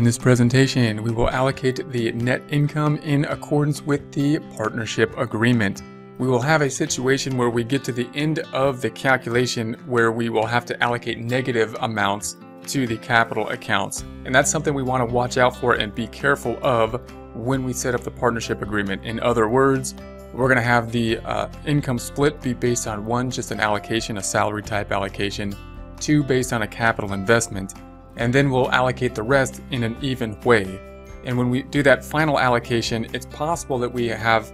In this presentation, we will allocate the net income in accordance with the partnership agreement. We will have a situation where we get to the end of the calculation where we will have to allocate negative amounts to the capital accounts. And that's something we want to watch out for and be careful of when we set up the partnership agreement. In other words, we're going to have the uh, income split be based on one, just an allocation, a salary type allocation, two, based on a capital investment, and then we'll allocate the rest in an even way. And when we do that final allocation, it's possible that we have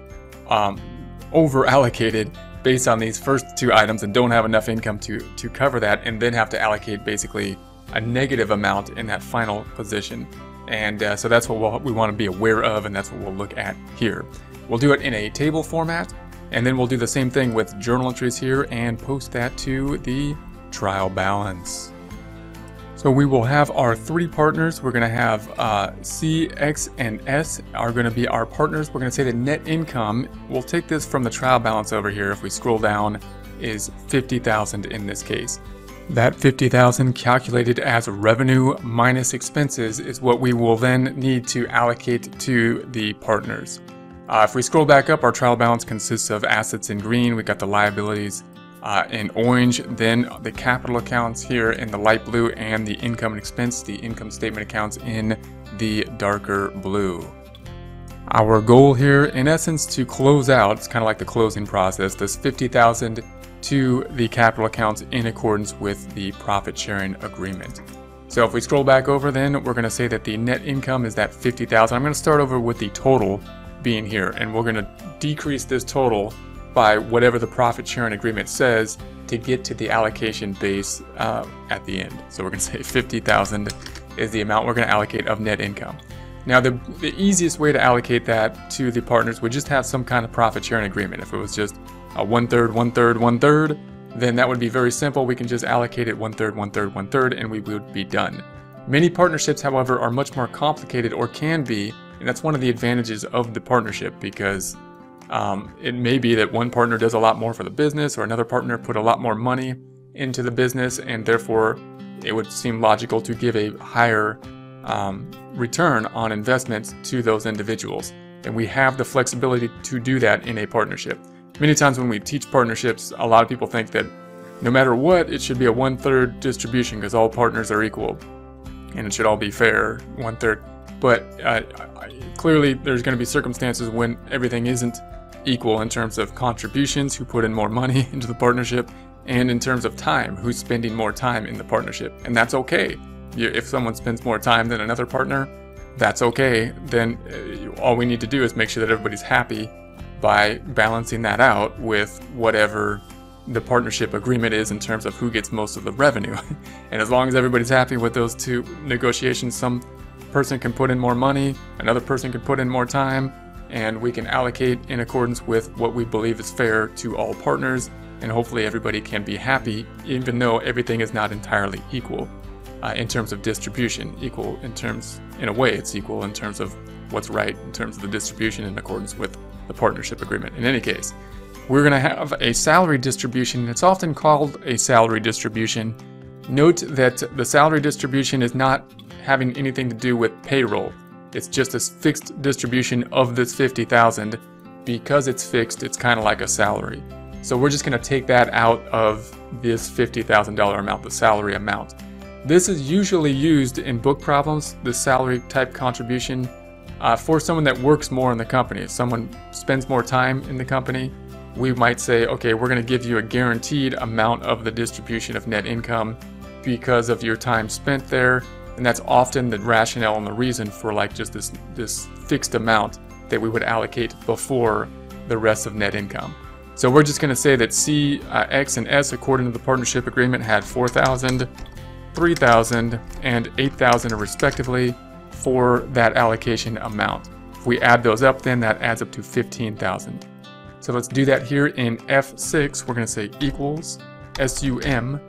um, over allocated based on these first two items and don't have enough income to, to cover that, and then have to allocate basically a negative amount in that final position. And uh, so that's what we'll, we want to be aware of, and that's what we'll look at here. We'll do it in a table format, and then we'll do the same thing with journal entries here and post that to the trial balance. So we will have our three partners. We're going to have uh, C, X, and S are going to be our partners. We're going to say the net income, we'll take this from the trial balance over here. If we scroll down, is 50,000 in this case. That 50,000 calculated as revenue minus expenses is what we will then need to allocate to the partners. Uh, if we scroll back up, our trial balance consists of assets in green. We've got the liabilities uh, in orange, then the capital accounts here in the light blue, and the income and expense, the income statement accounts in the darker blue. Our goal here, in essence, to close out, it's kind of like the closing process, this 50,000 to the capital accounts in accordance with the profit sharing agreement. So if we scroll back over then, we're going to say that the net income is that 50,000. I'm going to start over with the total being here, and we're going to decrease this total by whatever the profit sharing agreement says to get to the allocation base uh, at the end. So we're going to say 50,000 is the amount we're going to allocate of net income. Now the, the easiest way to allocate that to the partners would just have some kind of profit sharing agreement. If it was just a one third, one third, one third, then that would be very simple. We can just allocate it one third, one third, one third, and we would be done. Many partnerships, however, are much more complicated or can be, and that's one of the advantages of the partnership because um, it may be that one partner does a lot more for the business or another partner put a lot more money into the business, and therefore it would seem logical to give a higher um, return on investment to those individuals. And we have the flexibility to do that in a partnership. Many times when we teach partnerships, a lot of people think that no matter what, it should be a one third distribution because all partners are equal and it should all be fair, one third. But uh, clearly, there's going to be circumstances when everything isn't equal in terms of contributions, who put in more money into the partnership, and in terms of time, who's spending more time in the partnership. And that's okay. If someone spends more time than another partner, that's okay. Then uh, all we need to do is make sure that everybody's happy by balancing that out with whatever the partnership agreement is in terms of who gets most of the revenue. and as long as everybody's happy with those two negotiations, some person can put in more money, another person can put in more time, and we can allocate in accordance with what we believe is fair to all partners, and hopefully everybody can be happy, even though everything is not entirely equal uh, in terms of distribution. Equal in terms, in a way, it's equal in terms of what's right in terms of the distribution in accordance with the partnership agreement. In any case, we're going to have a salary distribution. It's often called a salary distribution. Note that the salary distribution is not having anything to do with payroll. It's just a fixed distribution of this 50,000. Because it's fixed, it's kind of like a salary. So we're just going to take that out of this $50,000 amount, the salary amount. This is usually used in book problems, the salary type contribution, uh, for someone that works more in the company. If someone spends more time in the company, we might say, okay, we're going to give you a guaranteed amount of the distribution of net income because of your time spent there. And that's often the rationale and the reason for like just this, this fixed amount that we would allocate before the rest of net income. So we're just going to say that C, uh, X, and S, according to the partnership agreement, had 4,000, 3,000, and 8,000 respectively for that allocation amount. If we add those up, then that adds up to 15,000. So let's do that here in F6. We're going to say equals SUM,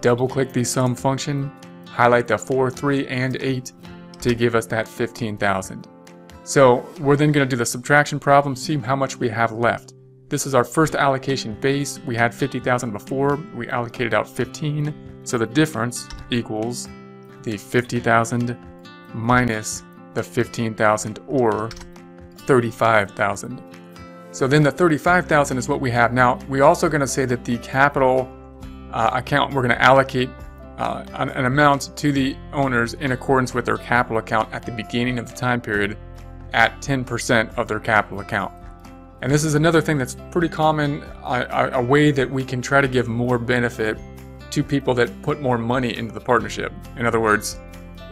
double click the sum function, highlight the 4, 3, and 8 to give us that 15,000. So we're then going to do the subtraction problem, see how much we have left. This is our first allocation base. We had 50,000 before, we allocated out 15. So the difference equals the 50,000 minus the 15,000 or 35,000. So then the 35,000 is what we have. Now, we're also going to say that the capital uh, account, we're going to allocate uh, an, amount to the owners in accordance with their capital account at the beginning of the time period at 10% of their capital account. And this is another thing that's pretty common, a, a, way that we can try to give more benefit to people that put more money into the partnership. In other words,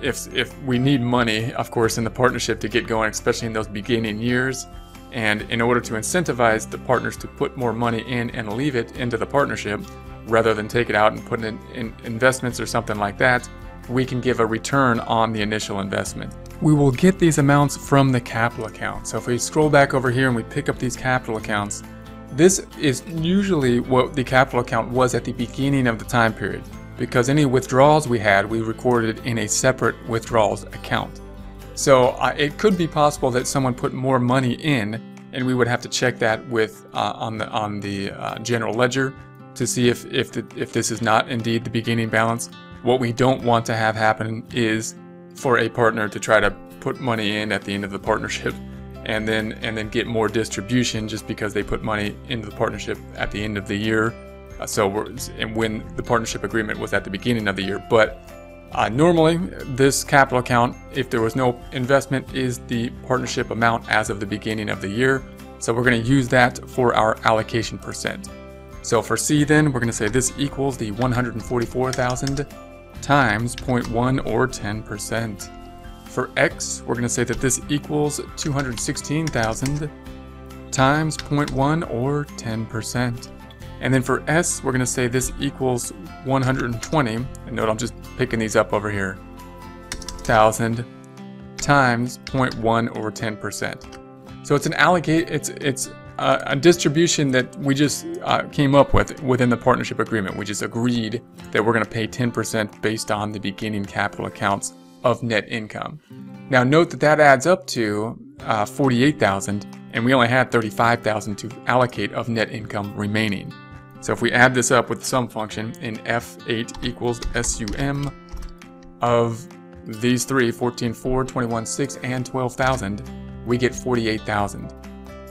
if, if we need money, of course, in the partnership to get going, especially in those beginning years, and in order to incentivize the partners to put more money in and leave it into the partnership, rather than take it out and put it in, in investments or something like that, we can give a return on the initial investment. We will get these amounts from the capital account. So if we scroll back over here and we pick up these capital accounts, this is usually what the capital account was at the beginning of the time period because any withdrawals we had, we recorded in a separate withdrawals account. So uh, it could be possible that someone put more money in and we would have to check that with uh, on the on the uh, general ledger to see if if, the, if this is not indeed the beginning balance. What we don't want to have happen is for a partner to try to put money in at the end of the partnership and then and then get more distribution just because they put money into the partnership at the end of the year. Uh, so and when the partnership agreement was at the beginning of the year, but uh, normally, this capital account, if there was no investment, is the partnership amount as of the beginning of the year. So we're going to use that for our allocation percent. So for C then, we're going to say this equals the 144,000 times 0.1 or 10%. For X, we're going to say that this equals 216,000 times 0.1 or 10%. And then for S, we're going to say this equals 120, and note I'm just picking these up over here, 1,000 times 0.1 or 10%. So it's an allocate, it's, it's a, a distribution that we just uh, came up with within the partnership agreement. We just agreed that we're going to pay 10% based on the beginning capital accounts of net income. Now note that that adds up to uh, 48,000 and we only had 35,000 to allocate of net income remaining. So if we add this up with the sum function in F8 equals SUM of these three, 14, 4, 21, 6, and 12,000, we get 48,000.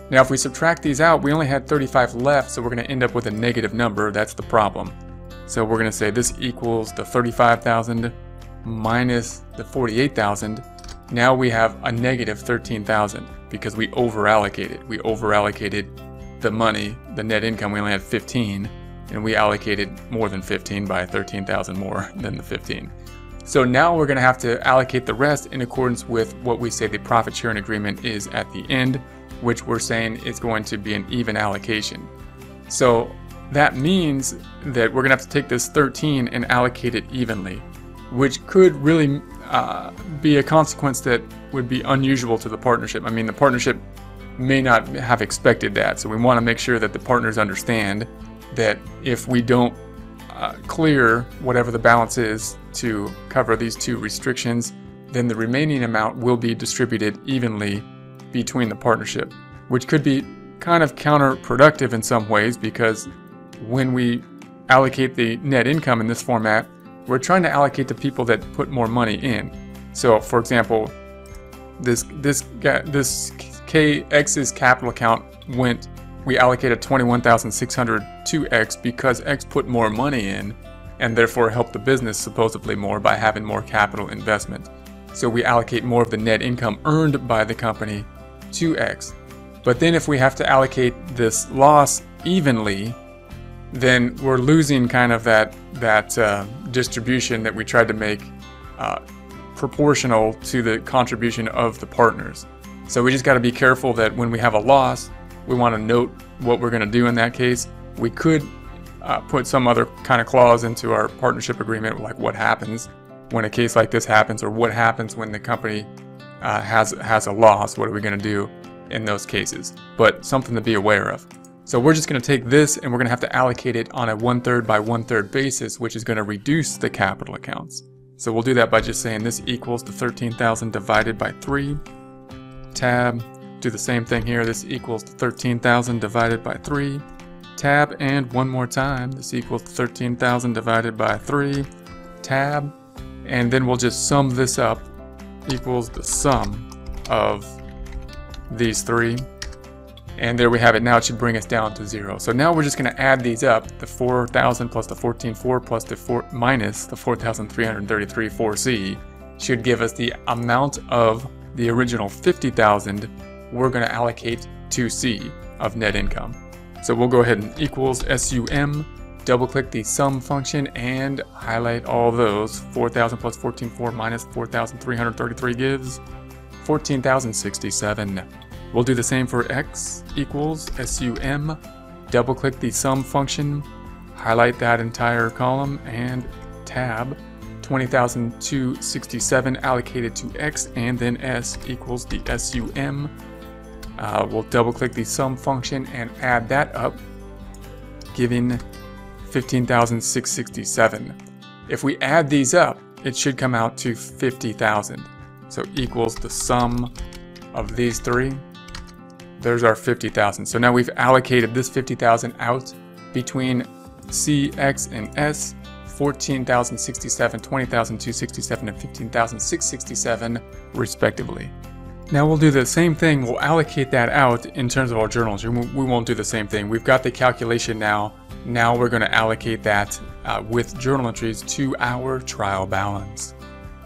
Now if we subtract these out, we only had 35 left, so we're going to end up with a negative number. That's the problem. So we're going to say this equals the 35,000 minus the 48,000. Now we have a negative 13,000 because we over allocated. We over allocated the money, the net income. We only had 15 and we allocated more than 15 by 13,000 more than the 15. So now we're going to have to allocate the rest in accordance with what we say the profit sharing agreement is at the end, which we're saying is going to be an even allocation. So that means that we're going to have to take this 13 and allocate it evenly, which could really uh, be a consequence that would be unusual to the partnership. I mean, the partnership may not have expected that, so we want to make sure that the partners understand that if we don't uh, clear whatever the balance is to cover these two restrictions, then the remaining amount will be distributed evenly between the partnership, which could be kind of counterproductive in some ways because when we allocate the net income in this format, we're trying to allocate to people that put more money in. So, for example, this this this KX's capital account went we allocated 21,600 to X because X put more money in and therefore helped the business supposedly more by having more capital investment. So we allocate more of the net income earned by the company to X. But then if we have to allocate this loss evenly, then we're losing kind of that that uh, distribution that we tried to make uh, proportional to the contribution of the partners. So we just got to be careful that when we have a loss, we want to note what we're going to do in that case. We could uh, put some other kind of clause into our partnership agreement, like what happens when a case like this happens, or what happens when the company uh, has has a loss. What are we going to do in those cases? But something to be aware of. So we're just going to take this and we're going to have to allocate it on a one-third by one-third basis, which is going to reduce the capital accounts. So we'll do that by just saying this equals the 13,000 divided by 3. Tab, do the same thing here. This equals 13,000 divided by 3. Tab, and one more time. This equals 13,000 divided by 3. Tab, and then we'll just sum this up equals the sum of these three. And there we have it. Now it should bring us down to zero. So now we're just going to add these up. The 4,000 plus the 14,4 plus the 4 minus the 4,333 4C should give us the amount of the original 50,000 we're going to allocate to C of net income. So we'll go ahead and equals SUM, double click the sum function and highlight all those. 4,000 plus 14,4 minus 4,333 gives 14,067. We'll do the same for x equals sum, double click the sum function, highlight that entire column, and tab 20,267 allocated to x, and then s equals the sum. Uh, we'll double click the sum function and add that up, giving 15,667. If we add these up, it should come out to 50,000. So equals the sum of these three. There's our 50,000. So now we've allocated this 50,000 out between C, X, and S, 14,067, 20,267, and 15,667 respectively. Now we'll do the same thing, we'll allocate that out in terms of our journals. We won't do the same thing. We've got the calculation now. Now we're going to allocate that uh, with journal entries to our trial balance.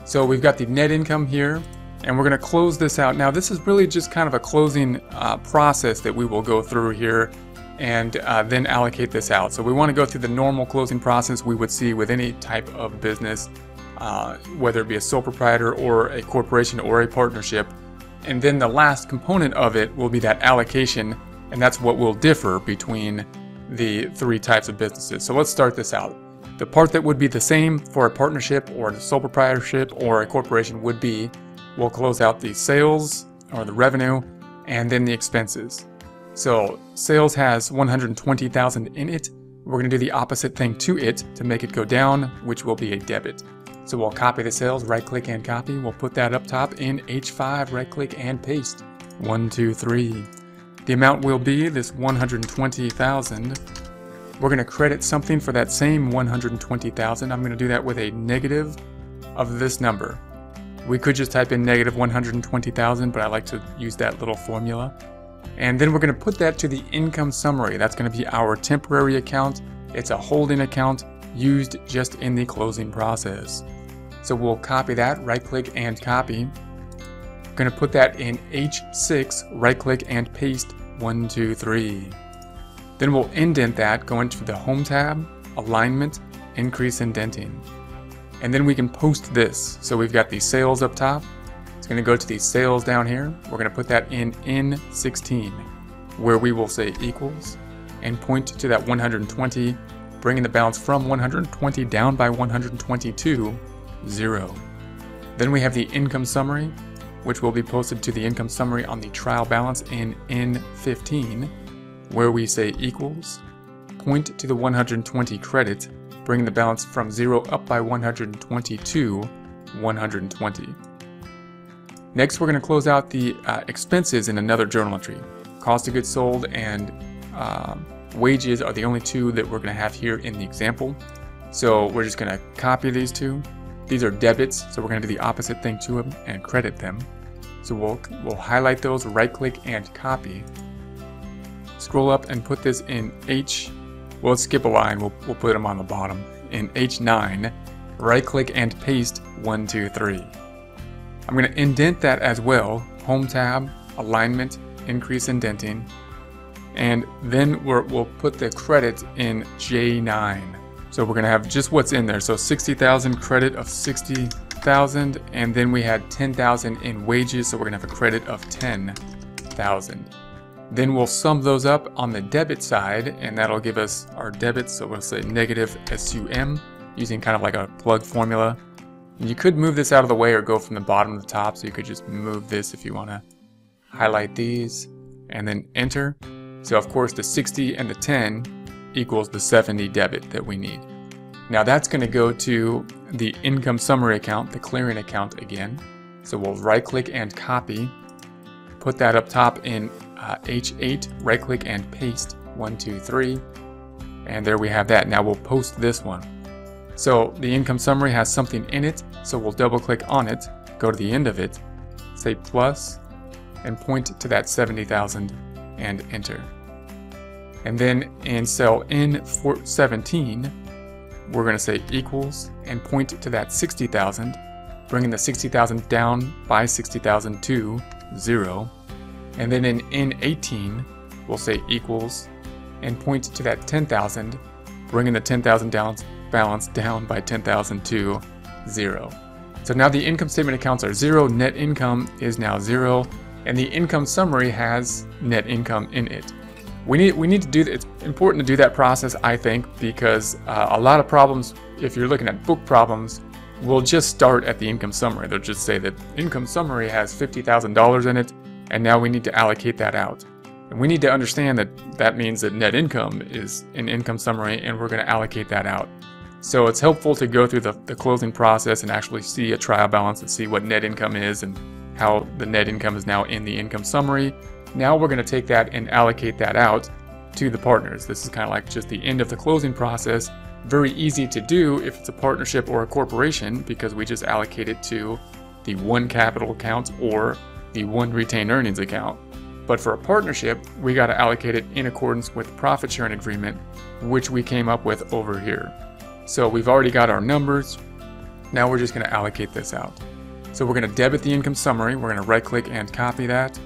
So we've got the net income here, and we're going to close this out. Now this is really just kind of a closing uh, process that we will go through here and uh, then allocate this out. So we want to go through the normal closing process we would see with any type of business, uh, whether it be a sole proprietor or a corporation or a partnership. And then the last component of it will be that allocation, and that's what will differ between the three types of businesses. So let's start this out. The part that would be the same for a partnership or a sole proprietorship or a corporation would be we'll close out the sales or the revenue and then the expenses. So sales has 120,000 in it. We're going to do the opposite thing to it to make it go down, which will be a debit. So we'll copy the sales, right click and copy. We'll put that up top in H5, right click and paste. One, two, three. The amount will be this 120,000 we're going to credit something for that same 120,000. I'm going to do that with a negative of this number. We could just type in negative 120,000, but I like to use that little formula. And then we're going to put that to the income summary. That's going to be our temporary account. It's a holding account used just in the closing process. So we'll copy that, right click and copy. We're going to put that in H6, right click and paste, one, two, three. Then we'll indent that, go into the Home tab, Alignment, Increase Indenting. And then we can post this. So we've got the sales up top. It's going to go to the sales down here. We're going to put that in N16, where we will say equals and point to that 120, bringing the balance from 120 down by 122, 0. Then we have the income summary, which will be posted to the income summary on the trial balance in N15 where we say equals, point to the 120 credit, bringing the balance from 0 up by 120 to 120. Next, we're going to close out the uh, expenses in another journal entry. Cost of goods sold and uh, wages are the only two that we're going to have here in the example. So we're just going to copy these two. These are debits, so we're going to do the opposite thing to them and credit them. So we'll, we'll highlight those, right click and copy scroll up and put this in H, well skip a line, we'll, we'll put them on the bottom. In H9, right click and paste 1, 2, 3. I'm going to indent that as well, Home tab, Alignment, Increase Indenting, and then we will put the credit in J9. So we're to have just what's in there. So 60,000 credit of 60,000 and then we had 10,000 in wages so we're to have a credit of 10,000. Then we'll sum those up on the debit side, and that'll give us our debits. So we'll say negative SUM using kind of like a plug formula. You could move this out of the way or go from the bottom to the top. So you could just move this if you want to highlight these and then enter. So of course the 60 and the 10 equals the 70 debit that we need. Now that's going to go to the income summary account, the clearing account again. So we'll right click and copy, put that up top in uh, H8, right click and paste, one, two, three. And there we have that. Now we'll post this one. So the income summary has something in it, so we'll double click on it. go to the end of it, say plus, and point to that 70,000 and enter. And then in cell N17, we're going to say equals and point to that 60,000, bringing the 60,000 down by 60,000 to 0. And then in N18, we'll say equals and point to that 10,000, bringing the 10,000 down balance down by 10,000 to 0. So now the income statement accounts are 0, net income is now 0, and the income summary has net income in it. We need, we need to do, it's important to do that process, I think, because uh, a lot of problems, if you're looking at book problems, will just start at the income summary. They'll just say that income summary has $50,000 in it, and now we need to allocate that out. And we need to understand that that means that net income is an income summary, and we're going to allocate that out. So it's helpful to go through the, the closing process and actually see a trial balance and see what net income is and how the net income is now in the income summary now we're going to take that and allocate that out to the partners. This is kind of like just the end of the closing process. Very easy to do if it's a partnership or a corporation because we just allocate it to the one capital account or the one retained earnings account. But for a partnership, we got to allocate it in accordance with profit sharing agreement, which we came up with over here. So we've already got our numbers. Now we're just going to allocate this out. So we're going to debit the income summary. We're going to right click and copy that.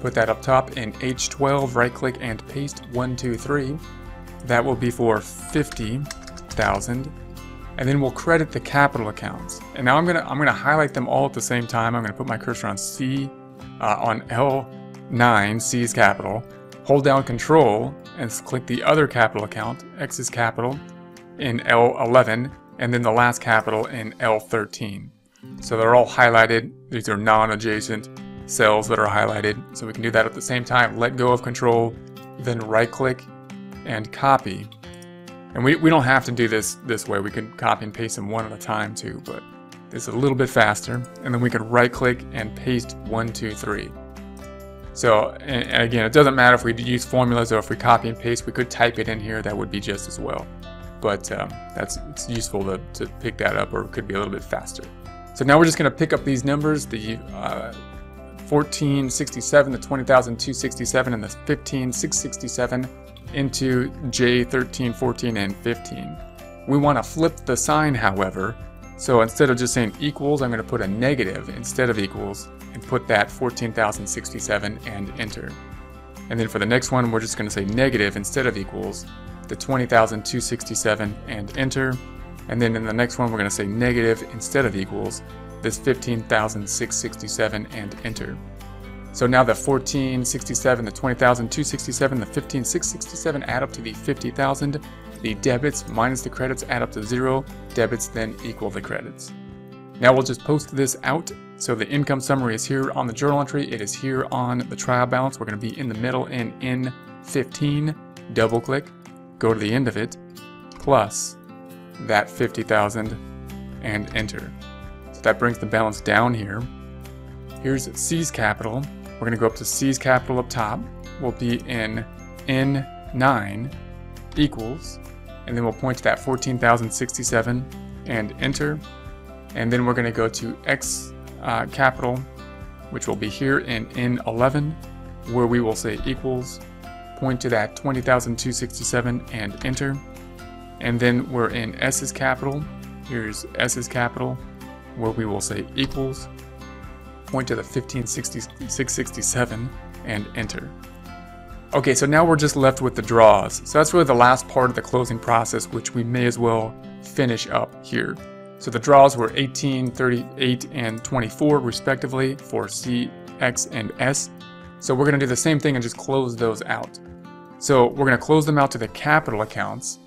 Put that up top in H12, right click and paste 123. That will be for 50,000. And then we'll credit the capital accounts. And now I'm gonna I'm gonna highlight them all at the same time. I'm gonna put my cursor on C, uh, on L9, C is capital. Hold down Control and click the other capital account, X is capital, in L11, and then the last capital in L13. So they're all highlighted. These are non-adjacent cells that are highlighted. So we can do that at the same time, let go of control, then right click and copy. And we, we don't have to do this this way. We can copy and paste them one at a time too, but it's a little bit faster. And then we can right click and paste one, two, three. So again, it doesn't matter if we use formulas or if we copy and paste, we could type it in here, that would be just as well. But um, that's it's useful to, to pick that up or it could be a little bit faster. So now we're just going to pick up these numbers, the uh, 1467, the 20,267, and the 15,667 into J13, 14, and 15. We want to flip the sign, however, so instead of just saying equals, I'm going to put a negative instead of equals and put that 14,067 and enter. And then for the next one, we're just going to say negative instead of equals, the 20,267 and enter. And then in the next one, we're going to say negative instead of equals, this 15,667 and enter. So now the 1467, the 20,267, the 15,667 add up to the 50,000. The debits minus the credits add up to zero. Debits then equal the credits. Now we'll just post this out. So the income summary is here on the journal entry. It is here on the trial balance. We're going to be in the middle in N15. Double click, go to the end of it, plus that 50,000 and enter. That brings the balance down here. Here's C's capital. We're going to go up to C's capital up top. We'll be in N9 equals, and then we'll point to that 14,067 and enter. And then we're going to go to X uh, capital, which will be here in N11, where we will say equals, point to that 20,267 and enter. And then we're in S's capital. Here's S's capital where we will say equals, point to the 156667, and enter. Okay, so now we're just left with the draws. So that's really the last part of the closing process, which we may as well finish up here. So the draws were 18, 38, and 24 respectively for C, X, and S. So we're going to do the same thing and just close those out. So we're going to close them out to the capital accounts.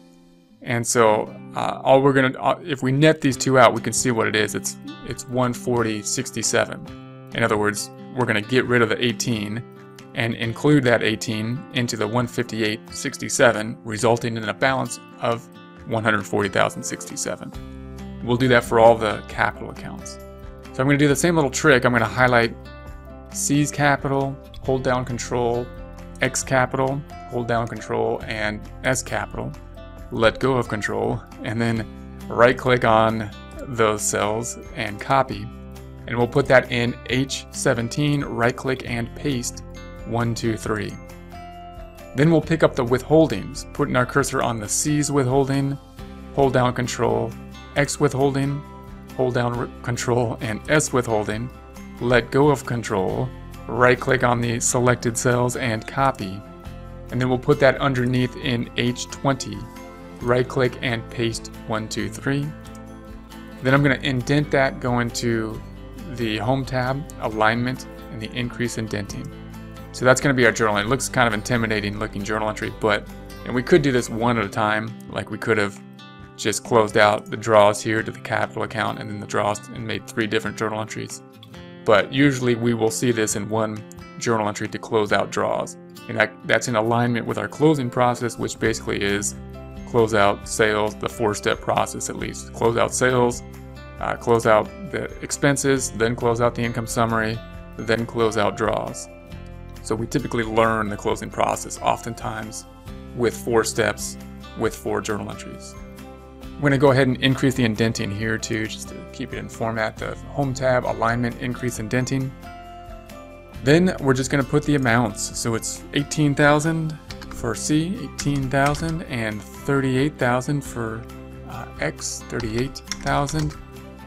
And so uh, all we're gonna, uh, if we net these two out, we can see what it is. It's it's 140.67. In other words, we're gonna get rid of the 18 and include that 18 into the 158.67, resulting in a balance of 140,067. We'll do that for all the capital accounts. So I'm gonna do the same little trick. I'm gonna highlight C's capital, hold down control, X capital, hold down control, and S capital let go of control, and then right click on those cells and copy. And we'll put that in H17, right click and paste 123. Then we'll pick up the withholdings, putting our cursor on the C's withholding, hold down control, X withholding, hold down control, and S withholding, let go of control, right click on the selected cells and copy. And then we'll put that underneath in H20, right click and paste 123. Then I'm going to indent that, go into the Home tab, Alignment, and the Increase Indenting. So that's going to be our journal. It looks kind of intimidating looking journal entry, but and we could do this one at a time, like we could have just closed out the draws here to the capital account and then the draws and made three different journal entries. But usually we will see this in one journal entry to close out draws. And that, that's in alignment with our closing process, which basically is close out sales, the four-step process at least. Close out sales, uh, close out the expenses, then close out the income summary, then close out draws. So we typically learn the closing process oftentimes with four steps with four journal entries. I'm going to go ahead and increase the indenting here too, just to keep it in format. The Home tab, Alignment, Increase Indenting. Then we're just going to put the amounts. So it's 18,000 for C, 18,000, and 38,000 for uh, X, 38,000,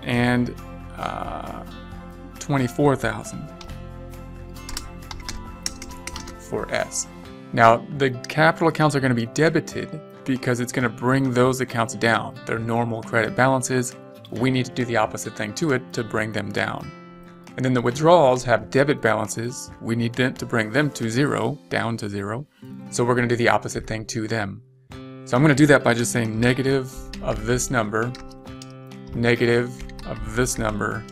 and uh, 24,000 for S. Now, the capital accounts are going to be debited because it's going to bring those accounts down. Their normal credit balances, we need to do the opposite thing to it to bring them down. And then the withdrawals have debit balances. We need them to bring them to zero, down to zero. So we're going to do the opposite thing to them. So I'm going to do that by just saying negative of this number, negative of this number,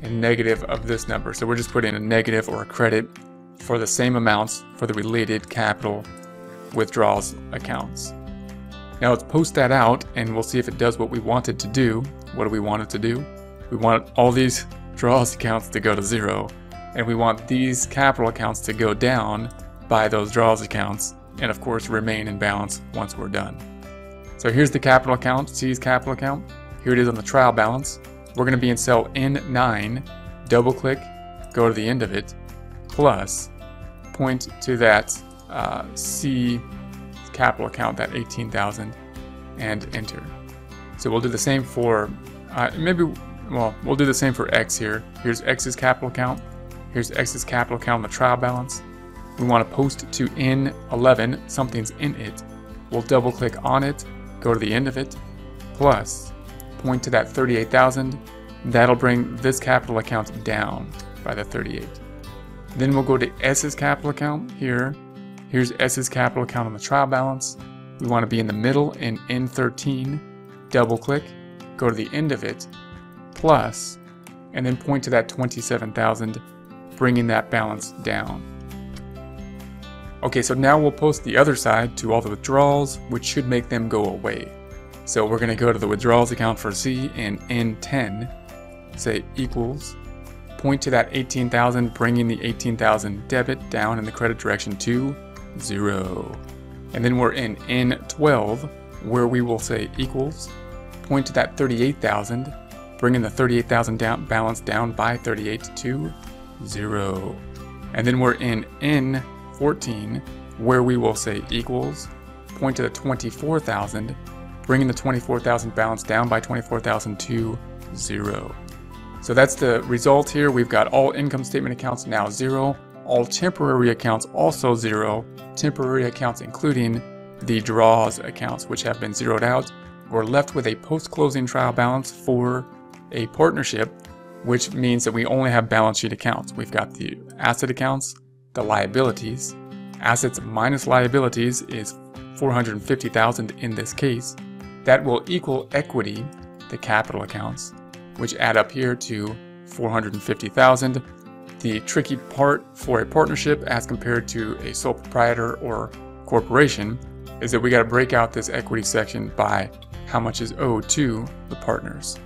and negative of this number. So we're just putting a negative or a credit for the same amounts for the related capital withdrawals accounts. Now let's post that out and we'll see if it does what we want it to do. What do we want it to do? We want all these draws accounts to go to zero and we want these capital accounts to go down by those draws accounts and of course remain in balance once we're done. So here's the capital account, C's capital account. Here it is on the trial balance. We're going to be in cell N9, double click, go to the end of it, plus point to that uh, C capital account, that 18,000, and enter. So we'll do the same for, uh, maybe, well, we'll do the same for X here. Here's X's capital account. Here's X's capital account on the trial balance. We want to post to N11, something's in it. We'll double click on it, go to the end of it, plus point to that 38,000. That'll bring this capital account down by the 38. Then we'll go to S's capital account here. Here's S's capital account on the trial balance. We want to be in the middle in N13. Double click, go to the end of it, plus, and then point to that 27,000, bringing that balance down. Okay, so now we'll post the other side to all the withdrawals, which should make them go away. So we're going to go to the withdrawals account for C and N10, say equals point to that 18,000, bringing the 18,000 debit down in the credit direction to zero. And then we're in N12, where we will say equals, point to that 38,000, bringing the 38,000 down, balance down by 38 to zero. And then we're in N14, where we will say equals, point to the 24,000, bringing the 24,000 balance down by 24,000 to zero. So that's the result here. We've got all income statement accounts now zero, all temporary accounts also zero, temporary accounts including the draws accounts which have been zeroed out. We're left with a post-closing trial balance for a partnership, which means that we only have balance sheet accounts. We've got the asset accounts, the liabilities. Assets minus liabilities is 450,000 in this case. That will equal equity, the capital accounts which add up here to 450,000. The tricky part for a partnership as compared to a sole proprietor or corporation is that we got to break out this equity section by how much is owed to the partners.